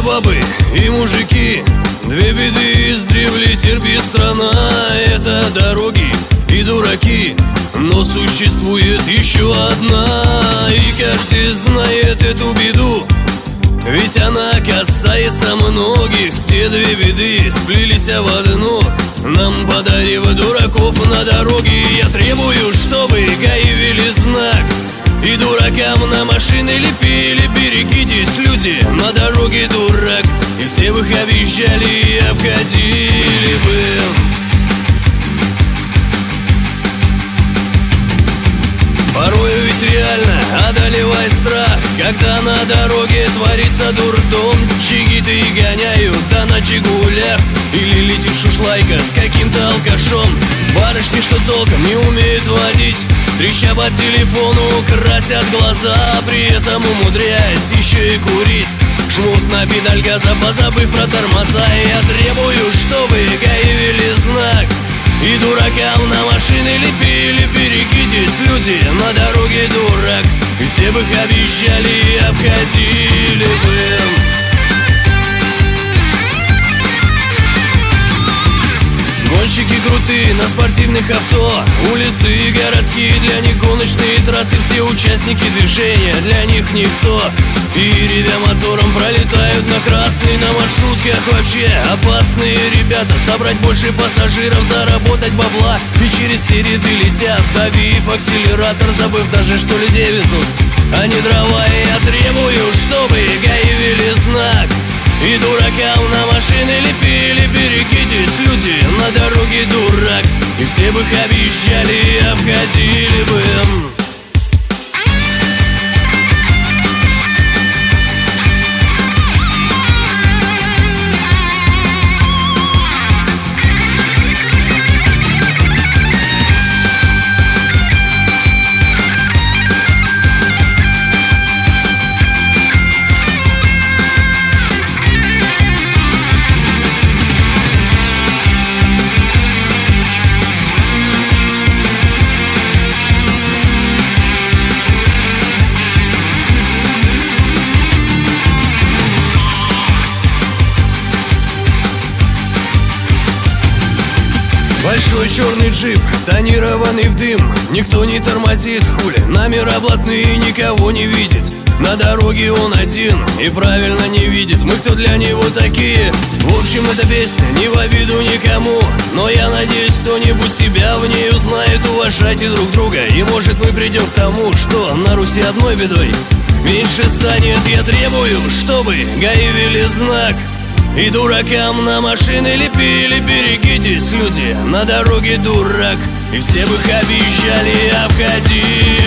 бабы и мужики. Две беды издревле терпит страна Это дороги и дураки. Но существует еще одна И каждый знает эту беду. Ведь она касается многих. Те две беды сплелись в одну Нам подарив дураков на дороге Я требую, чтобы гаи вели знак. И дуракам на машины лепили люди, дороге дурак И все вы их обещали и обходили бы. Порой ведь реально одолевает страх Когда на дороге творится дурдом. Чигиты гоняют, да на чигулях Или летит шушлайка с каким-то алкашом. Барышни, что толком не умеют водить Треща по телефону, красят глаза При этом умудряясь еще и курить Жмут на педаль газа, позабыв про тормоза Я требую, чтобы гаи вели знак и дуракам на машины лепили Берегитесь, люди, на дороге дурак. И все бы их обещали и обходили бы спортивных авто. Улицы и городские для них гоночные трассы Все участники движения, для них никто. И ревя мотором пролетают на красный На маршрутках вообще опасные ребята. Собрать больше пассажиров, заработать бабла. И через все ряды летят, давив акселератор Забыв даже, что людей везут, а не дрова И я требую, чтобы гаи вели знак. И дуракам на машины лепили Берегитесь, дороге дурак И все бы их обещали обходили бы Большой черный джип, тонированный в дым. Никто не тормозит, хули Номера блатные, никого не видит. На дороге он один и правильно не видит. Мы кто для него такие? В общем, эта песня не в обиду никому. Но я надеюсь, кто-нибудь себя в ней узнает Уважайте друг друга. И может мы придем к тому, что на Руси одной бедой Меньше станет, я требую, чтобы гаи вели знак и дуракам на машины лепили Берегитесь, люди, на дороге дурак И все бы их обещали бы